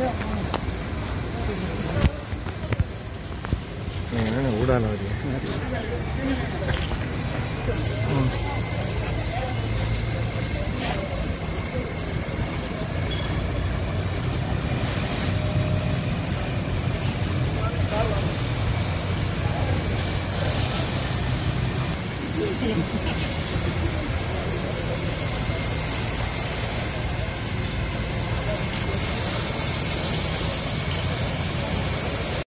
네, 오란 어디.